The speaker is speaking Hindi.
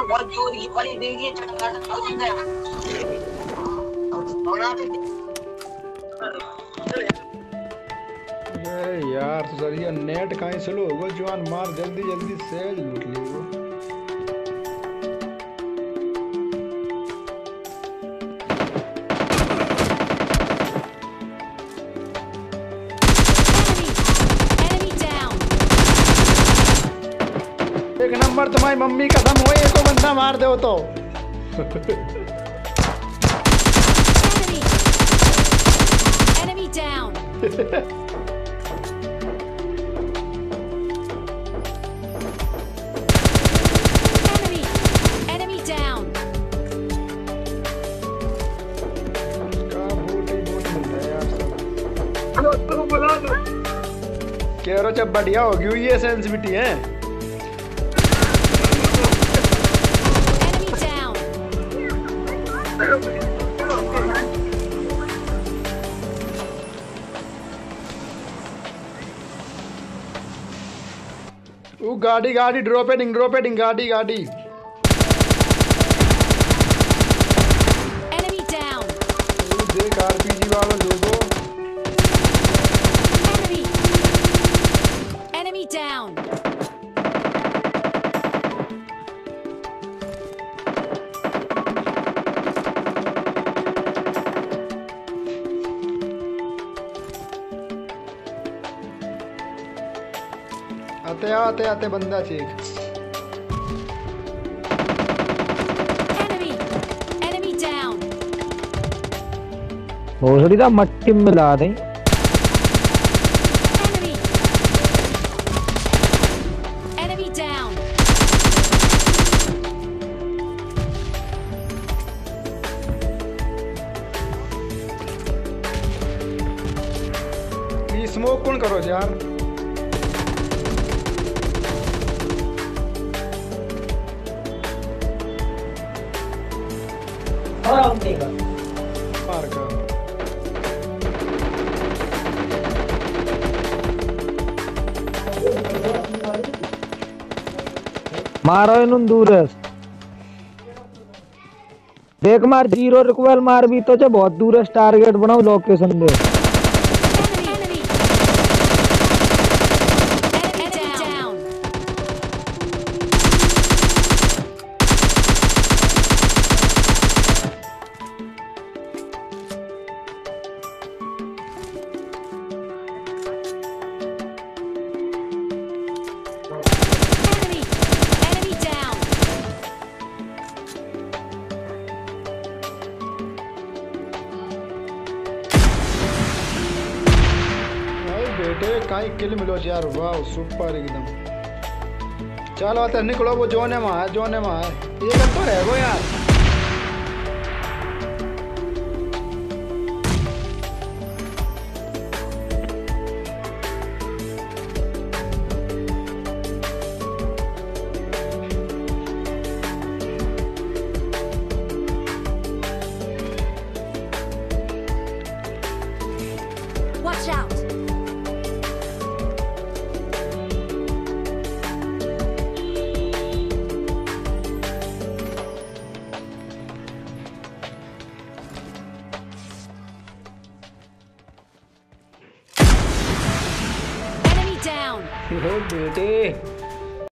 बहुत यार तो नेट कहीं स्लो होगा जवान मार जल्दी जल्दी सेज लूट ली नंबर तुम्हारी मम्मी कसम हो एको बंदा मार दो तो Enemy! Enemy down! Enemy! Enemy down! का बूट ही बूट मिल रहा है यार सब कह रहे जब बढ़िया होगी ये सेंसिटिविटी है वो गाड़ी गाड़ी ड्रॉप हेडिंग गाड़ी गाड़ी down! वो देख आरपीजी वाला लोगो Enemy! Enemy down! आते आते आते बंदा चेक Enemy! Enemy down! भोसड़ी तो मट्टी में मिला दें Enemy! Enemy down! ये स्मोक कौन करो यार मारो इन दूर देख मार, ज़ीरो रिक्वेल मार भी तो चे बहुत दूर है टारगेट बनाओ लोकेशन दे। बेटे, काई किल मिलो यार। वाह, सुपर एकदम। चलो आते निकलो वो, जोने में है, जोने में है। ये कर तो रह गो यार? Watch out! बेटे